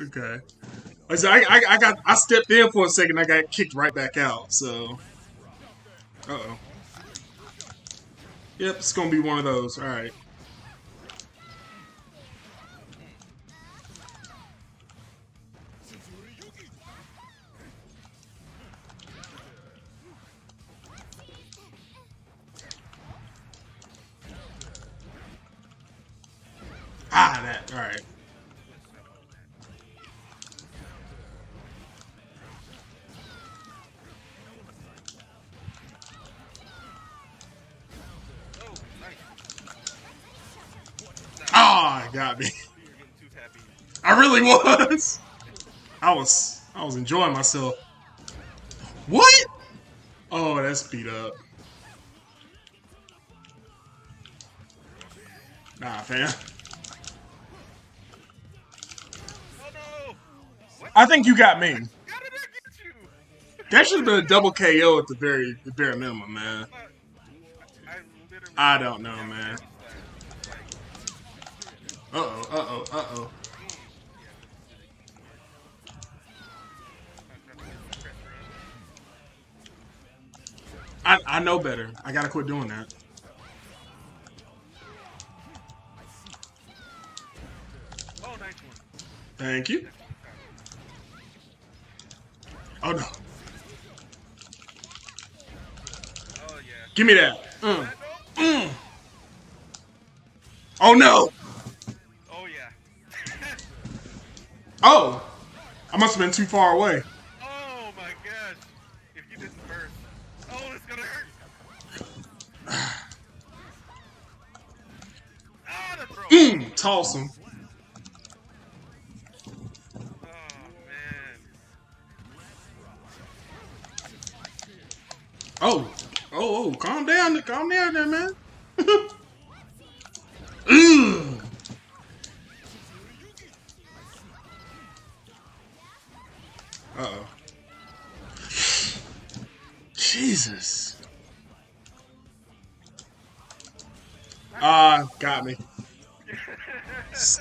Okay. I, I, I got I stepped in for a second. I got kicked right back out. So. Uh oh. Yep, it's gonna be one of those. All right. Was enjoying myself. What? Oh, that's beat up. Nah, fam. I think you got me. That should have been a double KO at the very the bare minimum, man. I, don't know, man. Uh oh, uh oh, uh oh. I I know better. I gotta quit doing that. Oh, nice. Thank you. Oh no. Oh yeah. Give me that. Mm. Mm. Oh no. Oh yeah. Oh. I must have been too far away. oh my gosh. If you didn't burst. Oh, it's gonna hurt. ah, the throw. Mm. Toss him. Oh. Oh. Oh, calm down, calm down there, man.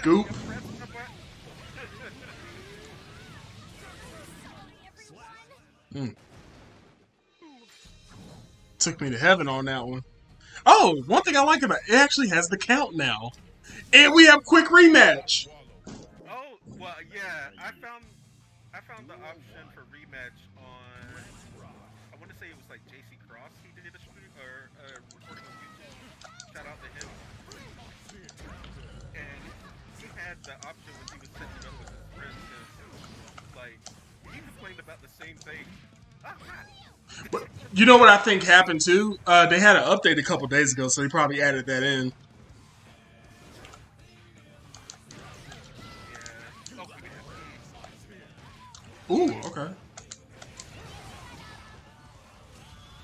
Scoop. Hmm. Took me to heaven on that one. Oh, one thing I like about it, it actually has the count now. And we have quick rematch. Oh, well, yeah. I found I found the option for rematch on. I want to say it was like JC Cross. He did a or uh, recording on YouTube. Shout out to him. And he had the option when he was setting up with his friends. 'cause, Like he complained about the same thing. Ah, But you know what I think happened too? Uh, they had an update a couple days ago, so they probably added that in. yeah. Oh, we have- Ooh, okay.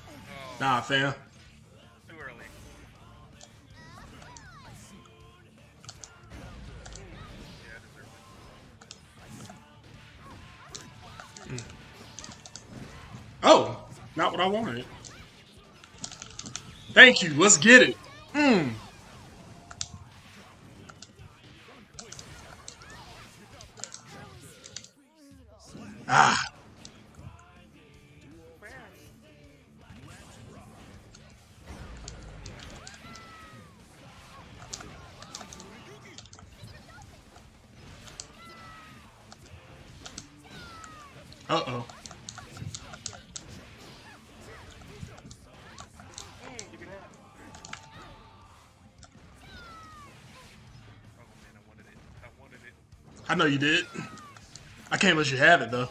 Oh, Nah, fam. Oh, not what I wanted. Thank you. Let's get it. Hmm. I know you did. I can't let you have it though.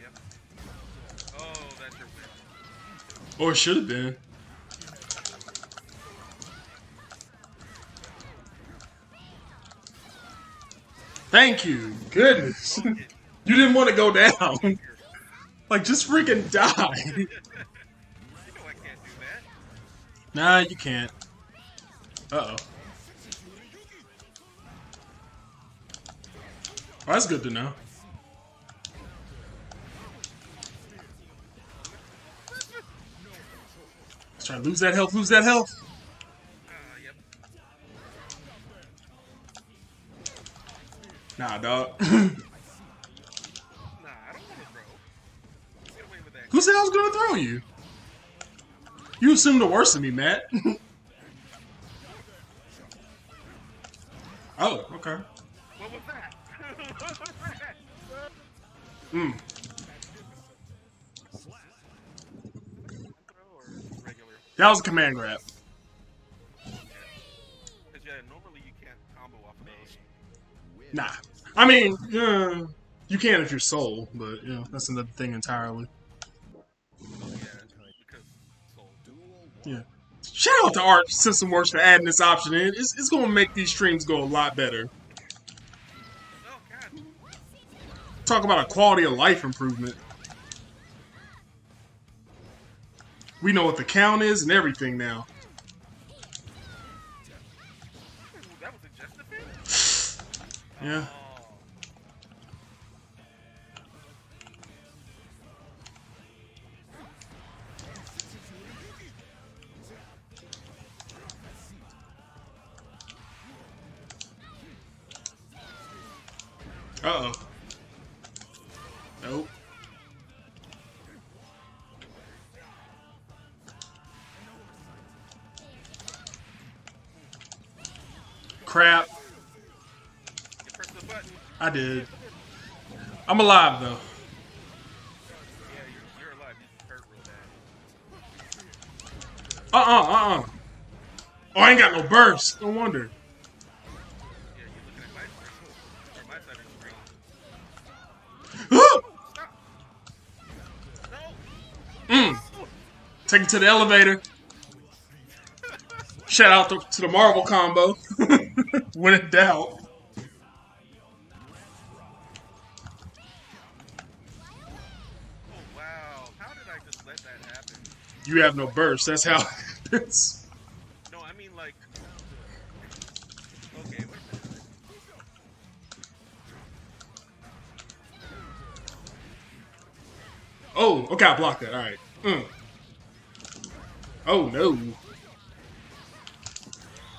Yep. Oh. Or should have been. Thank you. Goodness. you didn't want to go down. like, just freaking die. nah, you can't. Uh oh. Oh, that's good to know. Let's try to lose that health, lose that health. Nah, dog. Nah, I don't want to throw. Get away with that. Who said I was gonna throw you? You assume the worst of me, Matt. oh, okay. What was that? was? Hmm. Throw or regular? That was a command grab. Normally you can't combo off of those. Nah. I mean, uh, you can if you're Sol, but yeah, that's another thing entirely. Yeah. Shout out to Arc System Works for adding this option in. It's, it's going to make these streams go a lot better. Talk about a quality of life improvement. We know what the count is and everything now. Yeah. Uh oh. Nope. Crap. I did. I'm alive though. Uh uh uh uh. Oh, I ain't got no burst. No wonder. Yeah, you're looking at my screen. Or my side of the screen. Stop! No! mm. Take it to the elevator. Shout out to, to the Marvel combo. when in doubt. Oh wow, how did I just let that happen? You have no burst. That's how it happens. No, I mean like. Okay, wait a minute. Oh, okay, I blocked that. All right. Mm. Oh no.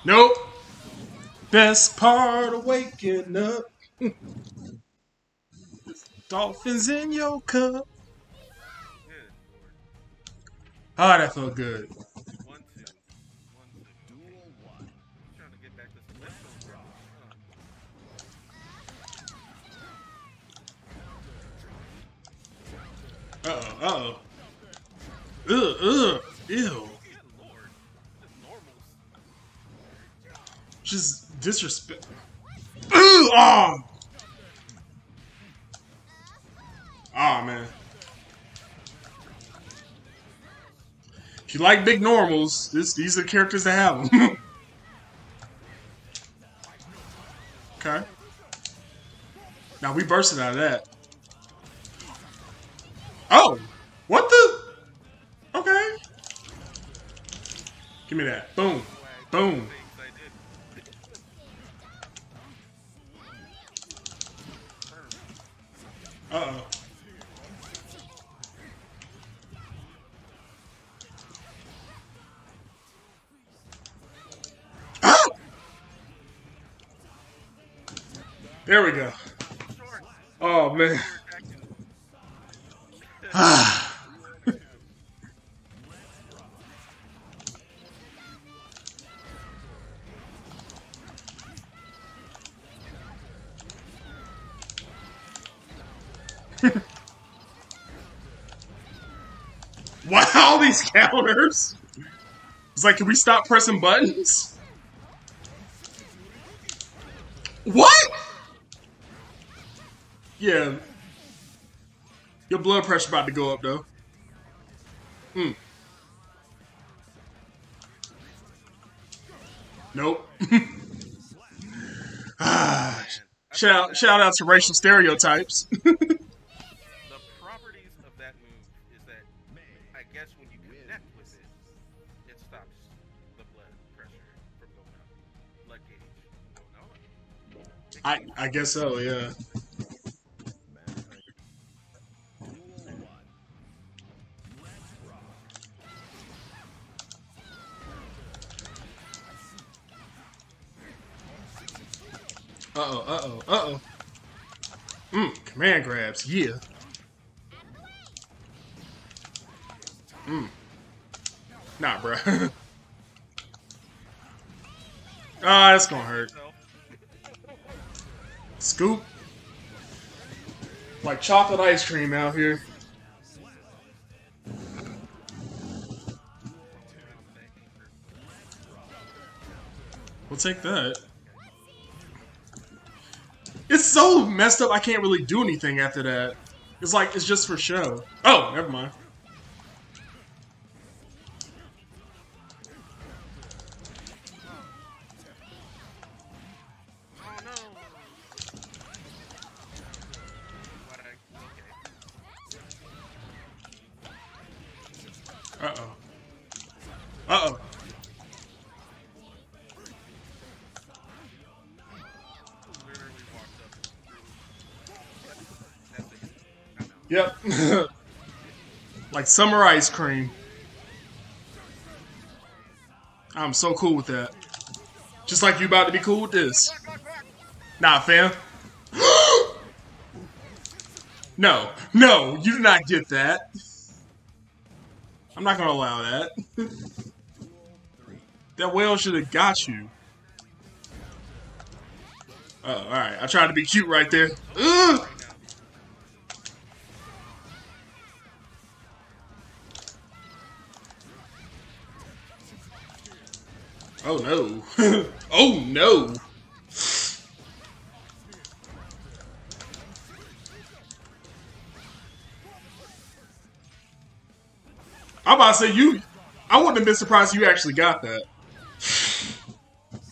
Nope. Best part of waking up. Dolphins in your cup. Oh, that felt good. One, two. One, two. Duel Just disrespect. Ugh. Oh. Oh ah! ah, man. If you like big normals, this these are the characters that have them. okay. Now we bursted out of that. Oh, what the? Okay. Give me that. Boom. Wow, these counters. It's like, can we stop pressing buttons? What? Yeah. Your blood pressure about to go up though. Hmm. Nope. ah, shout shout out to racial stereotypes. I guess so, yeah. Uh-oh, uh-oh, uh-oh. Mmm, command grabs, yeah. Mmm. Nah, bruh. Ah, oh, that's gonna hurt. Scoop. Like chocolate ice cream out here. We'll take that. It's so messed up I can't really do anything after that. It's like, it's just for show. Oh, never mind. Uh-oh. Uh-oh. Yep. like summer ice cream. I'm so cool with that. Just like you about to be cool with this. Nah, fam. no, no, you do not get that. I'm not gonna allow that. that whale should have got you. Oh, alright. I tried to be cute right there. Ugh! Oh no. oh no! About to say you. I wouldn't have been surprised you actually got that.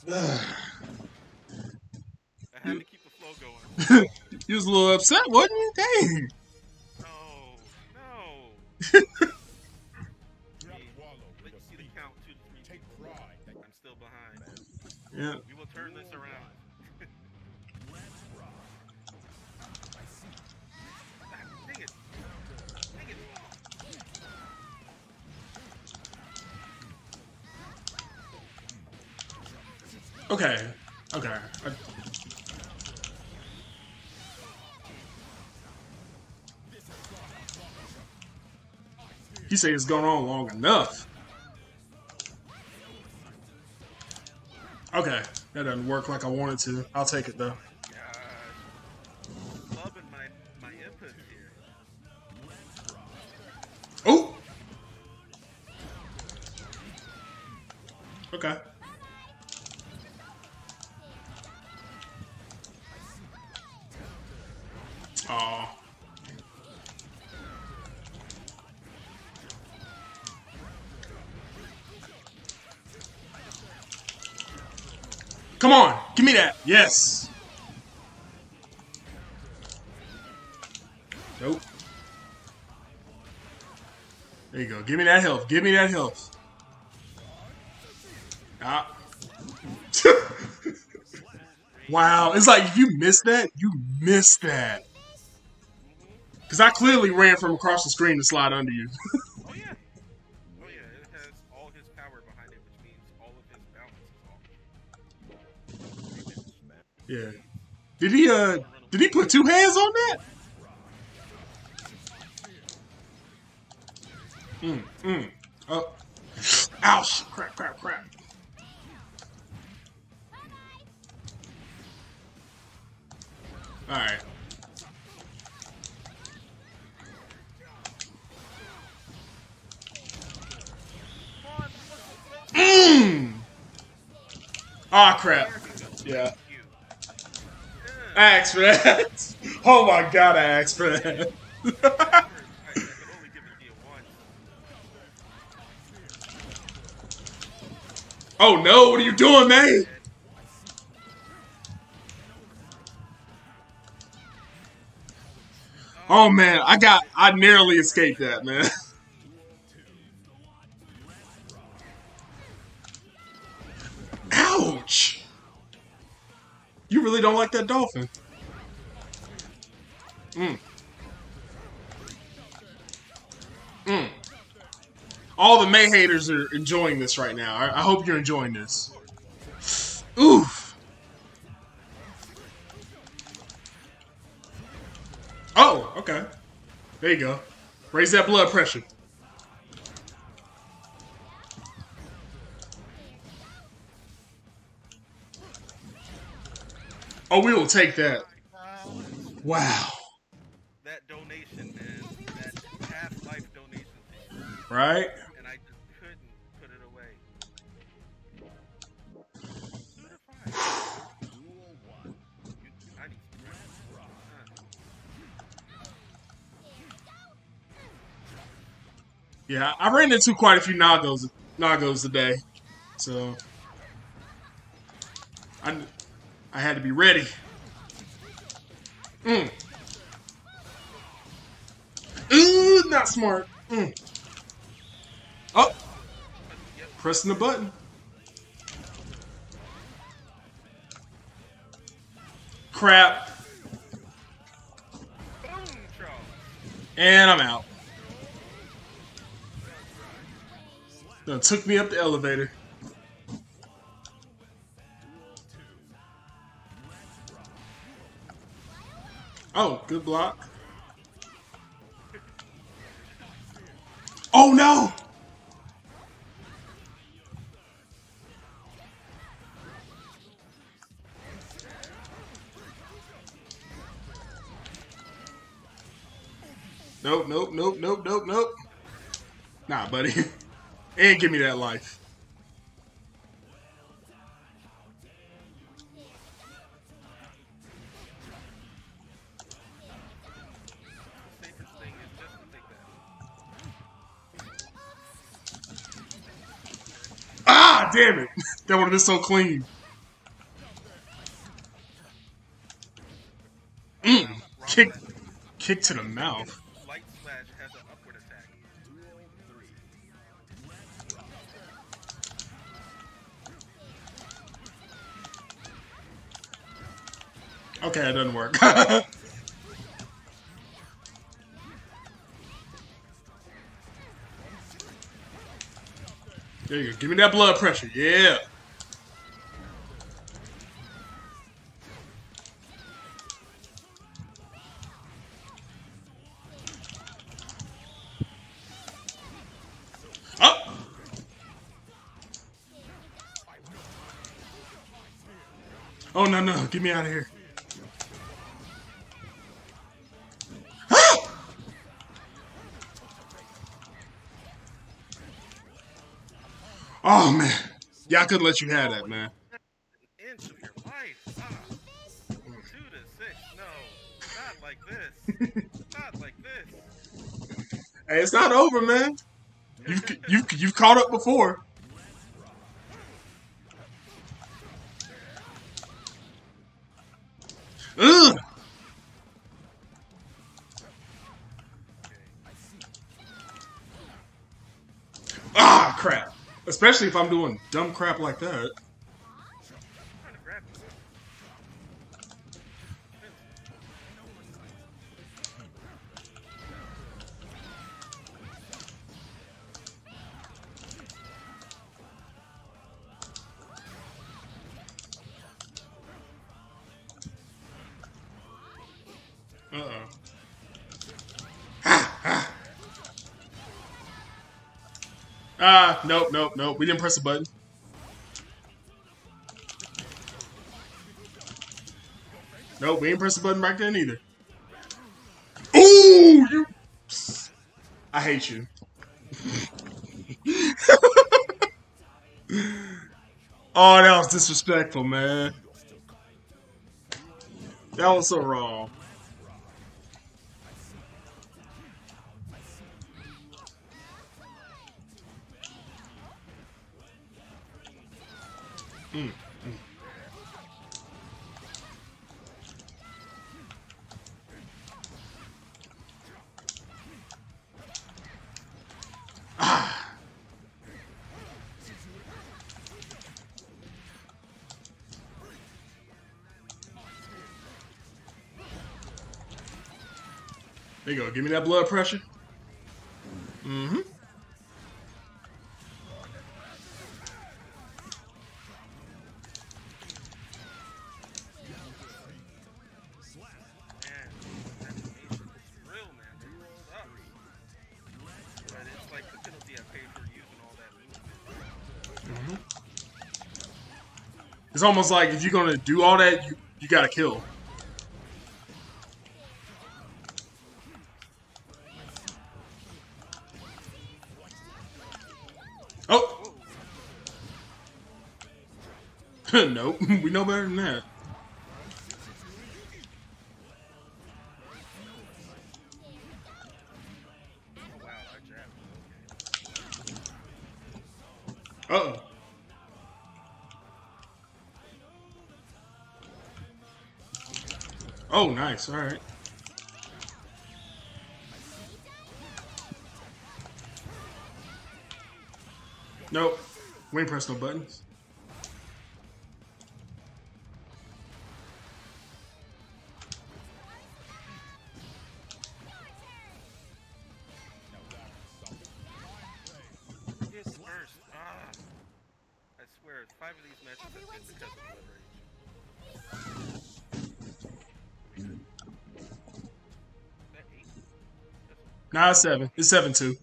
I had to keep the flow going. you was a little upset, wasn't you? Dang. Okay. I- He said it's gone on long enough. Okay, that doesn't work like I wanted to. I'll take it though. Yes. Nope. There you go. Give me that health. Give me that health. Ah. wow. It's like if you missed that, you missed that. Because I clearly ran from across the screen to slide under you. yeah. Did he uh did he put two hands on that? Mm, mm. Oh. Ouch. Crap, crap, crap. Alright. Mmm! Ah, crap. Yeah. I for that. Oh my god, I asked for that. Oh no, what are you doing, man? Oh man, I got, I narrowly escaped that, man. You really don't like that dolphin. Mmm. Mmm. All the May haters are enjoying this right now. I, I hope you're enjoying this. Oof. Oh, okay. There you go. Raise that blood pressure. Oh, we will take that. Wow. That donation, man. That half-life donation thing. Right? And I just couldn't put it away. Put it fine. I need some rest. Yeah, I ran into quite a few Nagos Nagos today. So I I had to be ready. Mm. Ooh, not smart. Mm. Oh, pressing the button. Crap. And I'm out. Done took me up the elevator. Oh, good block. Oh no! Nope, nope, nope, nope, nope, nope. Nah, buddy. and give me that life. Damn it. that would have been so clean. Mm. Kick, kick to the mouth. Okay, that doesn't work. there you go. Give me that blood pressure. Yeah. Up. Oh no no! Get me out of here. Oh man, yeah, I couldn't let you have that, man. Of your life. Ah. Two to six. No. Not like this. Not like this. Hey, it's not over, man. You've you've you've caught up before. Ugh. Especially if I'm doing dumb crap like that. Uh-oh. Ah, nope, nope, nope. We didn't press the button. Nope, we didn't press the button back then either. Ooh, you. I hate you. oh, that was disrespectful, man. That was so wrong. There you go. Give me that blood pressure. Mm-hmm. mm-hmm. It's almost like if you're gonna do all that, you, you gotta kill. nope, we know better than that. Oh. Uh oh. Oh, nice. All right. Nope. We ain't press no buttons. Nah, seven. It's seven two.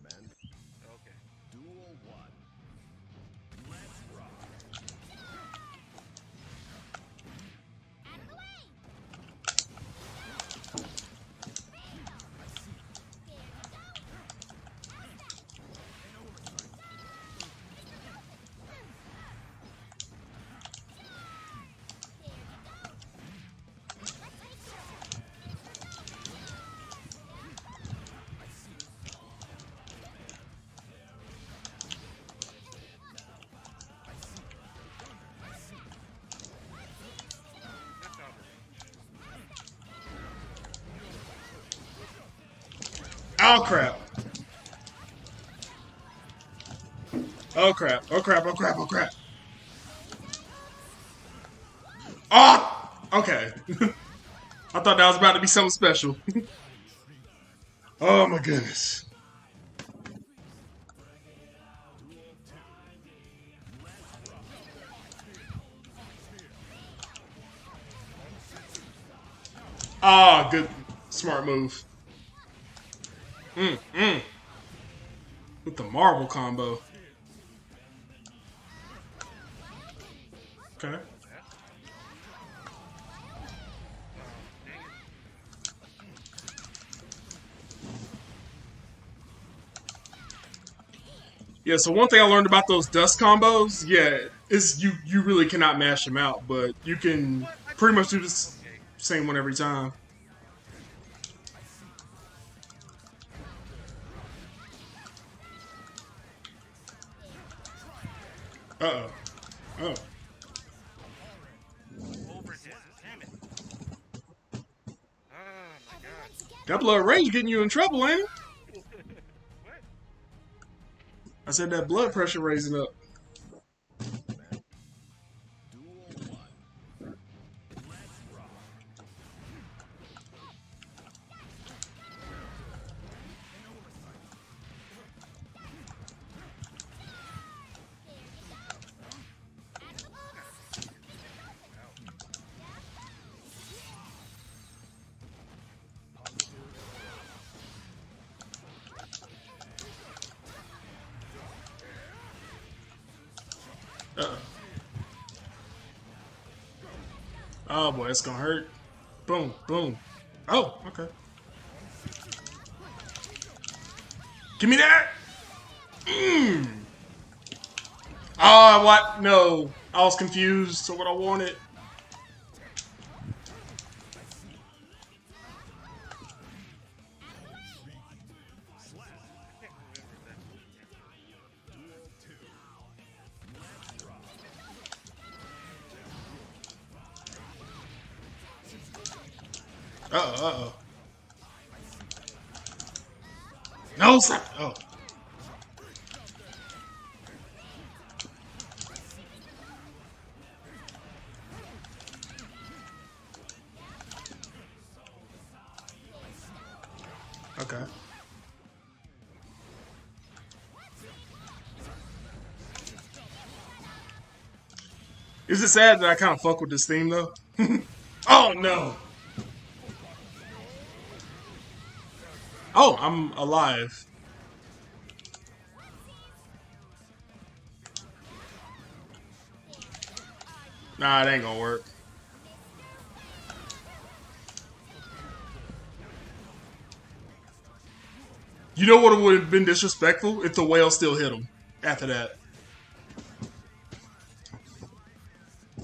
Oh crap. Oh crap. Oh crap. Oh crap. Oh crap. Oh! Okay. I thought that was about to be something special. oh my goodness. Ah, good. Smart move. Mm, mm. With the marble combo. Okay. Yeah, so one thing I learned about those dust combos, yeah, is you you really cannot mash them out, but you can pretty much do the same one every time. That blood rage getting you in trouble, ain't it? I said that blood pressure raising up. It's gonna hurt. Boom, boom. Oh, okay. Give me that! Mmm! Oh, what? No. I was confused, so what I wanted. Uh oh, uh oh. No, sir! Oh. Okay. Is it sad that I kind of fuck with this theme though? oh no. Oh, I'm alive. Nah, it ain't gonna work. You know what would have been disrespectful if the whale still hit him after that.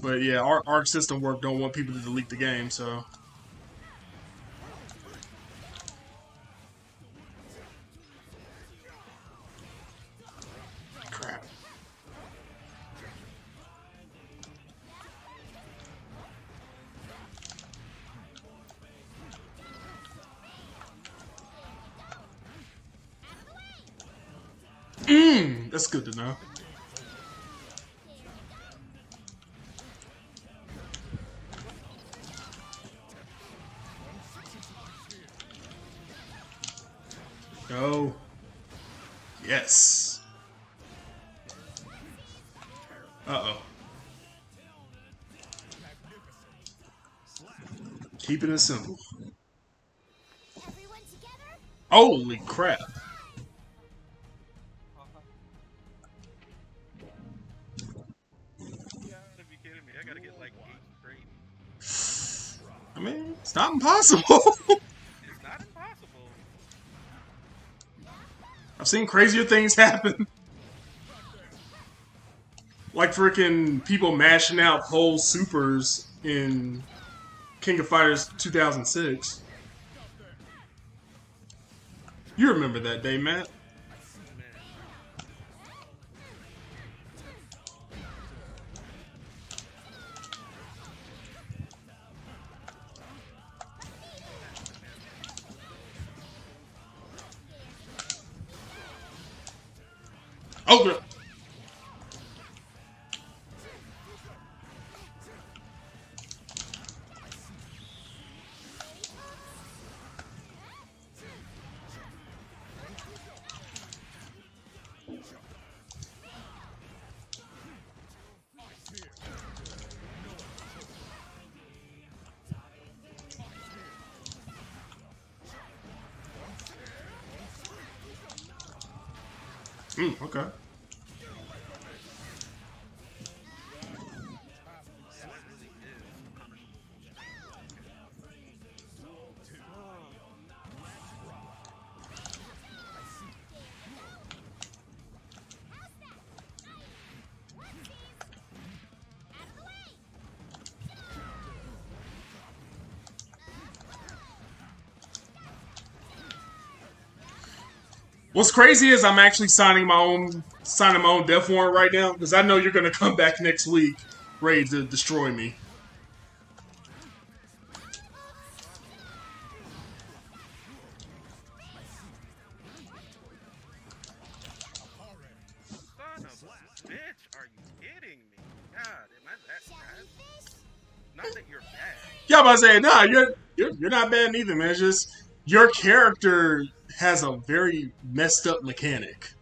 But yeah, our Arc System work don't want people to delete the game, so. Good to know. Go. Yes. Uh-oh. Keeping it simple. Holy crap. Impossible. It's not impossible. I've seen crazier things happen. Like freaking people mashing out whole supers in King of Fighters 2006. You remember that day, Matt? Oh, What's crazy is I'm actually signing my own signing my own death warrant right now because I know you're gonna come back next week ready to destroy me. Yeah, I'm about to nah, you're, you're you're not bad neither, man. It's just your character has a very messed up mechanic.